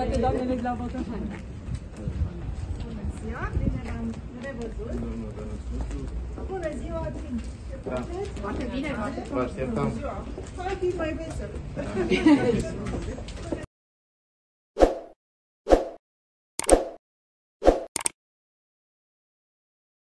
Bine, toate doamnele de la Botoșani. Bună ziua, bine v-am revăzut. Bună ziua, bine. Foarte bine, Vă așteptam. Hai fi mai vesel.